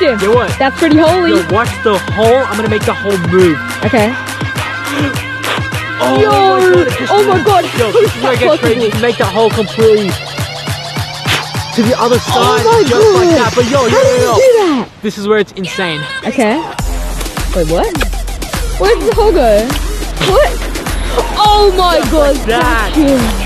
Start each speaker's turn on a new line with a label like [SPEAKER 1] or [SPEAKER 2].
[SPEAKER 1] watch
[SPEAKER 2] him. Do what?
[SPEAKER 1] That's pretty holy.
[SPEAKER 2] Yo, watch the hole. I'm gonna make the hole move.
[SPEAKER 1] Okay.
[SPEAKER 2] Oh
[SPEAKER 1] Yo,
[SPEAKER 2] my god. just
[SPEAKER 1] oh my god,
[SPEAKER 2] Yo, this is where I get crazy. You can make that hole completely to the other oh side,
[SPEAKER 1] Oh my
[SPEAKER 2] just like that. But yo, yo,
[SPEAKER 1] How
[SPEAKER 2] yo, yo.
[SPEAKER 1] do that?
[SPEAKER 2] This is where it's insane.
[SPEAKER 1] Okay. Wait, what? Where did the hole go? What? Oh my god,
[SPEAKER 2] that.